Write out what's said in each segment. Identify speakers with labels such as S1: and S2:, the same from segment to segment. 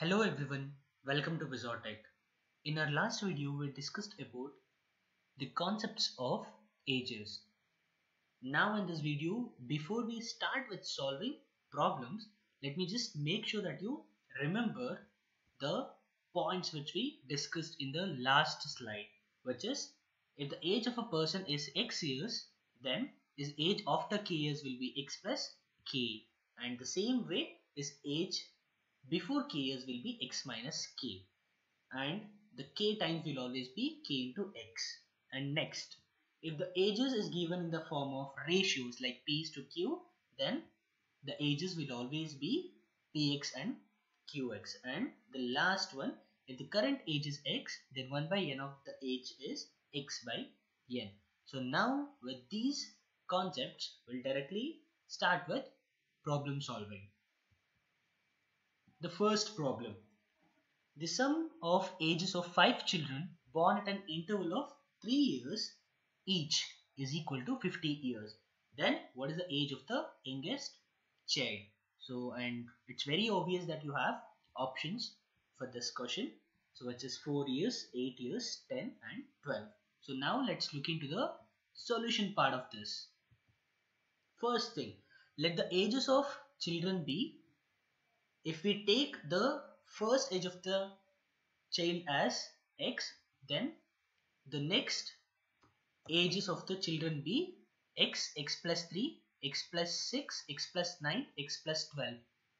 S1: Hello everyone, welcome to Bizotic. In our last video, we discussed about the concepts of ages. Now in this video, before we start with solving problems, let me just make sure that you remember the points which we discussed in the last slide, which is if the age of a person is x years, then his age after k years will be x plus k and the same way his age before k years will be x minus k. And the k times will always be k into x. And next if the ages is given in the form of ratios like p's to q then the ages will always be px and qx. And the last one if the current age is x then 1 by n of the age is x by n. So now with these concepts we'll directly start with problem solving the first problem. The sum of ages of 5 children born at an interval of 3 years each is equal to 50 years. Then what is the age of the youngest child? So and it's very obvious that you have options for this question. So which is 4 years, 8 years, 10 and 12. So now let's look into the solution part of this. First thing, let the ages of children be if we take the first age of the child as x then the next ages of the children be x x plus 3 x plus 6 x plus 9 x plus 12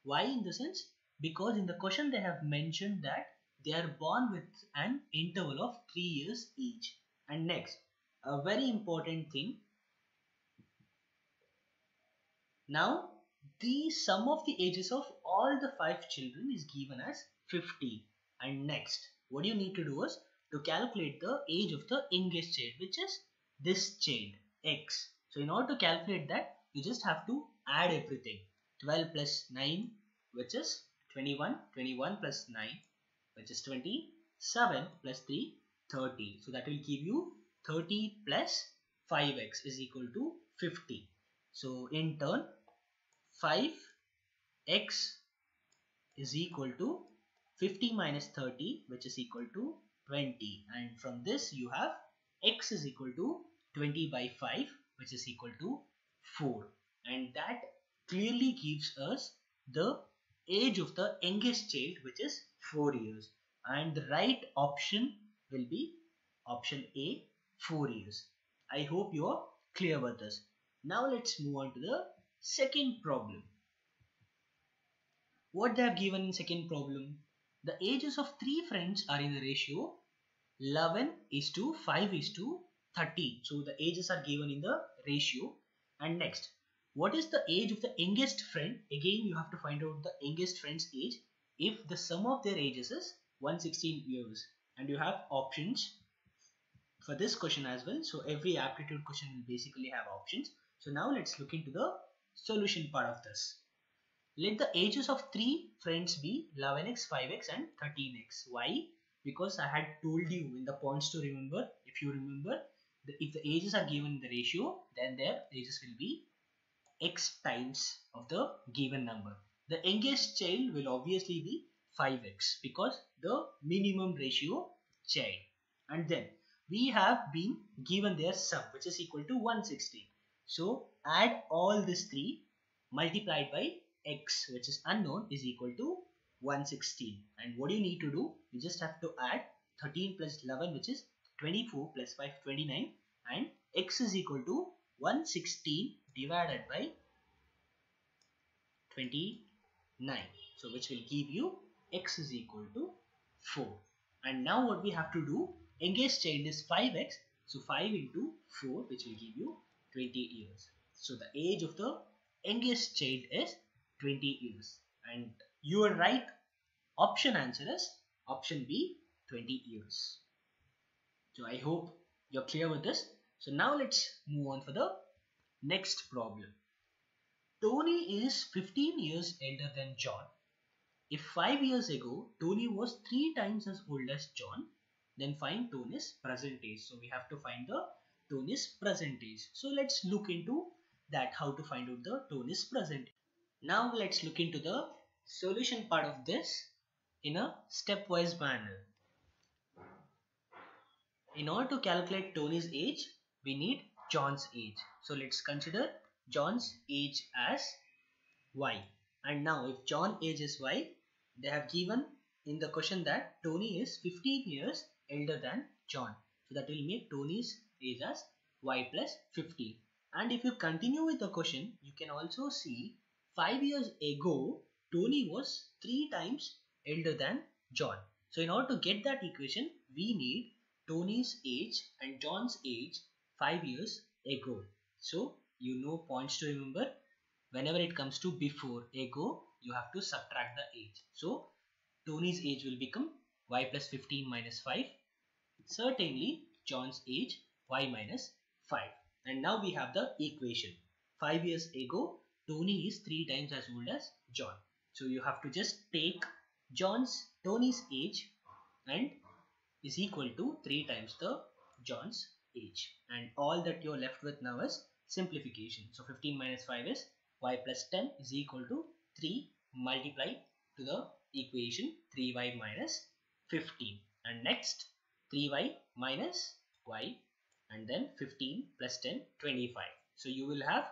S1: why in the sense? Because in the question they have mentioned that they are born with an interval of 3 years each. And next a very important thing. Now the sum of the ages of all the five children is given as 50 and next what you need to do is to calculate the age of the youngest child which is this child x. So in order to calculate that you just have to add everything. 12 plus 9 which is 21 21 plus 9 which is 27 plus 3 30 so that will give you 30 plus 5x is equal to 50 so in turn 5x is equal to 50 minus 30 which is equal to 20 and from this you have x is equal to 20 by 5 which is equal to 4 and that clearly gives us the age of the youngest child which is 4 years and the right option will be option A 4 years. I hope you are clear with this. Now let's move on to the second problem. What they have given in second problem? The ages of three friends are in the ratio 11 is to 5 is to 30. So the ages are given in the ratio. And next, what is the age of the youngest friend? Again, you have to find out the youngest friend's age if the sum of their ages is 116 years. And you have options for this question as well. So every aptitude question will basically have options. So now let's look into the solution part of this. Let the ages of three friends be 11x, 5x and 13x. Why? Because I had told you in the points to remember. If you remember, the, if the ages are given in the ratio, then their ages will be x times of the given number. The youngest child will obviously be 5x because the minimum ratio child. And then we have been given their sum which is equal to 160. So add all these three multiplied by x which is unknown is equal to 116 and what you need to do? You just have to add 13 plus 11 which is 24 plus 5 29 and x is equal to 116 divided by 29 so which will give you x is equal to 4 and now what we have to do? Engage chain is 5x so 5 into 4 which will give you 20 years so the age of the youngest child is 20 years and you your right option answer is option B 20 years. So I hope you're clear with this. So now let's move on for the next problem. Tony is 15 years elder than John. If 5 years ago Tony was 3 times as old as John, then find Tony's present age. So we have to find the Tony's present age. So let's look into that how to find out the Tony's present. Now let's look into the solution part of this. in a stepwise manner. In order to calculate Tony's age, we need John's age. So let's consider John's age as y. And now if John age is y, they have given in the question that Tony is 15 years elder than John. So that will make Tony's age as y plus 15. And if you continue with the question, you can also see 5 years ago, Tony was 3 times elder than John. So in order to get that equation, we need Tony's age and John's age 5 years ago. So you know points to remember. Whenever it comes to before ago, you have to subtract the age. So Tony's age will become y plus 15 minus 5. Certainly John's age y minus 5. And now we have the equation. 5 years ago, Tony is 3 times as old as John. So you have to just take John's Tony's age and is equal to 3 times the John's age. And all that you're left with now is simplification. So 15 minus 5 is y plus 10 is equal to 3 multiplied to the equation 3y minus 15 and next 3y minus y and then 15 plus 10 25 so you will have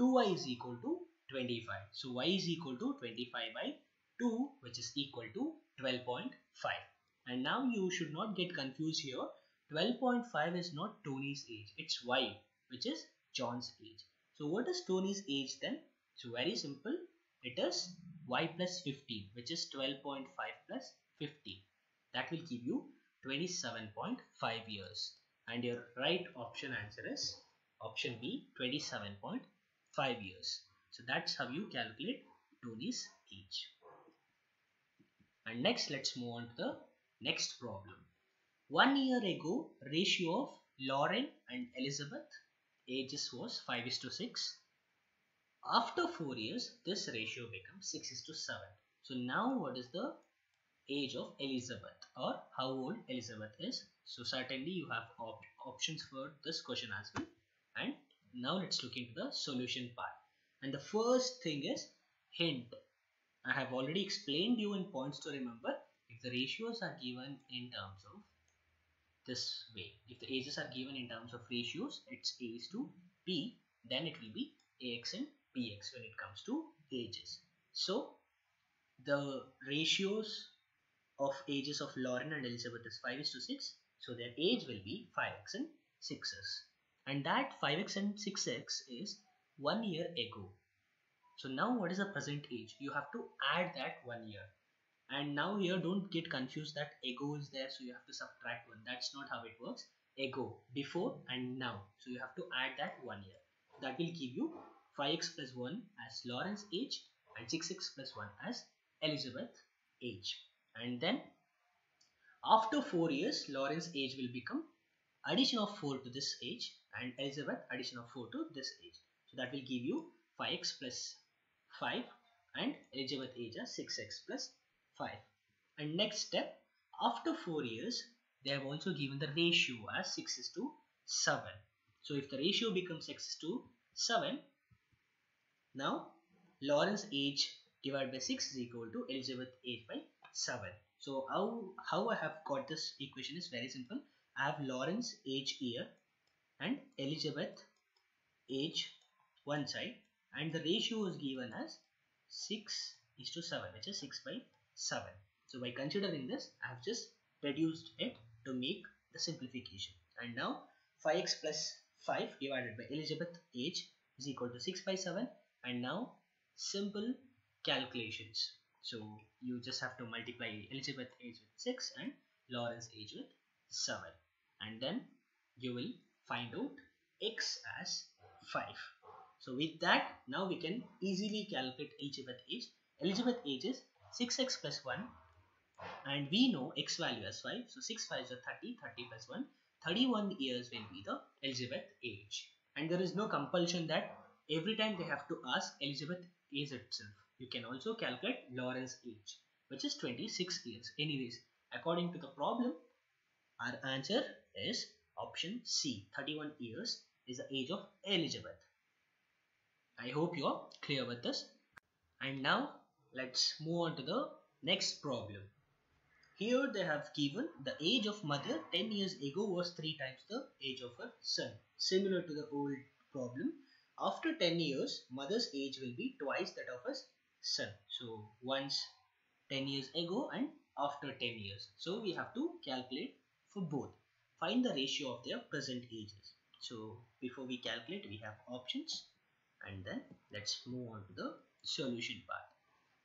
S1: 2y is equal to 25 so y is equal to 25 by 2 which is equal to 12.5 and now you should not get confused here. 12.5 is not Tony's age. It's y which is John's age. So what is Tony's age then? So very simple. It is y plus 15 which is 12.5 plus 15 that will give you 27.5 years and your right option answer is option B 27.5 years. So that's how you calculate Tony's age. And next let's move on to the next problem. One year ago ratio of Lauren and Elizabeth ages was 5 is to 6 after 4 years, this ratio becomes 6 is to 7. So now what is the age of Elizabeth? Or how old Elizabeth is? So certainly you have op options for this question as well. And now let's look into the solution part. And the first thing is hint. I have already explained you in points to remember. If the ratios are given in terms of this way, if the ages are given in terms of ratios, it's A is to B, then it will be AX and px when it comes to ages. So the ratios of ages of Lauren and Elizabeth is 5 is to 6. So their age will be 5x and 6s. And that 5x and 6x is one year ago. So now what is the present age? You have to add that one year. And now here don't get confused that ago is there so you have to subtract one. That's not how it works. Ago, before and now. So you have to add that one year. That will give you 5x plus 1 as Lauren's age and 6x plus 1 as Elizabeth age. And then after 4 years, Lauren's age will become addition of 4 to this age and Elizabeth addition of 4 to this age. So that will give you 5x plus 5 and Elizabeth age as 6x plus 5. And next step, after 4 years, they have also given the ratio as 6 is to 7. So if the ratio becomes 6 is to 7, now Lauren's age divided by 6 is equal to Elizabeth age by 7. So how, how I have got this equation is very simple. I have Lauren's age here and Elizabeth age one side and the ratio is given as 6 is to 7 which is 6 by 7. So by considering this I have just reduced it to make the simplification and now 5x plus 5 divided by Elizabeth age is equal to 6 by 7 and now simple calculations so you just have to multiply Elizabeth age with 6 and Lauren's age with 7 and then you will find out x as 5 so with that now we can easily calculate Elizabeth age. Elizabeth age is 6x plus 1 and we know x value as 5 so 6 5 is 30 30 plus 1 31 years will be the Elizabeth age. And there is no compulsion that every time they have to ask Elizabeth age itself. You can also calculate Lauren's age, which is 26 years. Anyways, according to the problem, our answer is option C. 31 years is the age of Elizabeth. I hope you are clear with this. And now let's move on to the next problem. here they have given the age of mother 10 years ago was 3 times the age of her son. Similar to the old problem. After 10 years, mother's age will be twice that of her son. So once 10 years ago and after 10 years. So we have to calculate for both. Find the ratio of their present ages. So before we calculate, we have options and then let's move on to the solution part.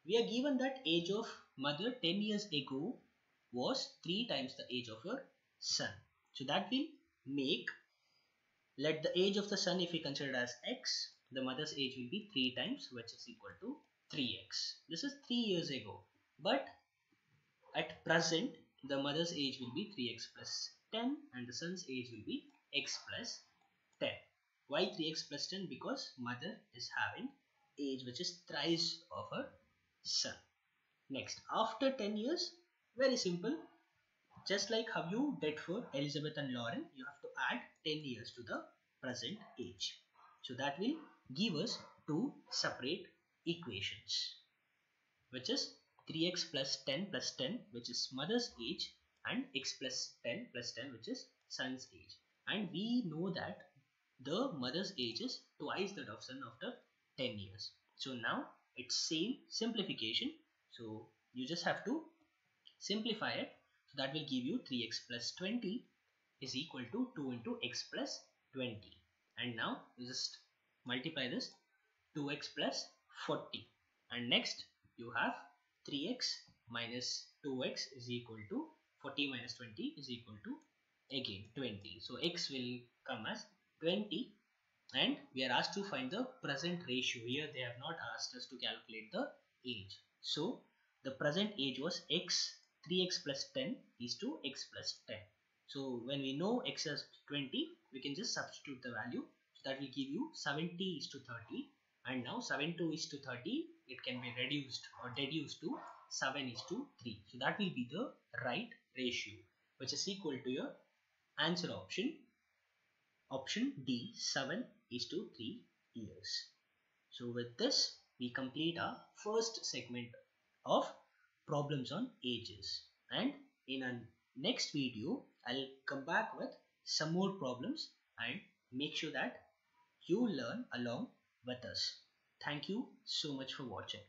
S1: We are given that age of mother 10 years ago was 3 times the age of your son. So that will make, let the age of the son if we consider as x, the mother's age will be 3 times which is equal to 3x. This is 3 years ago. But at present, the mother's age will be 3x plus 10 and the son's age will be x plus 10. Why 3x plus 10? Because mother is having age which is thrice of her son. Next, after 10 years, very simple. Just like how you did for Elizabeth and Lauren, you have to add 10 years to the present age. So that will give us two separate equations, which is 3x plus 10 plus 10, which is mother's age, and x plus 10 plus 10, which is son's age. And we know that the mother's age is twice that of son after 10 years. So now it's same simplification. So you just have to simplify it. So that will give you 3x plus 20 is equal to 2 into x plus 20. And now you just multiply this 2x plus 40. And next you have 3x minus 2x is equal to 40 minus 20 is equal to again 20. So x will come as 20 and we are asked to find the present ratio. Here they have not asked us to calculate the age. So the present age was x. 3x plus 10 is to x plus 10 so when we know x is 20 we can just substitute the value. So that will give you 70 is to 30 and now 72 is to 30 it can be reduced or deduced to 7 is to 3 so that will be the right ratio which is equal to your answer option option D 7 is to 3 years. So with this we complete our first segment of problems on ages and in a next video I'll come back with some more problems and make sure that you learn along with us. Thank you so much for watching.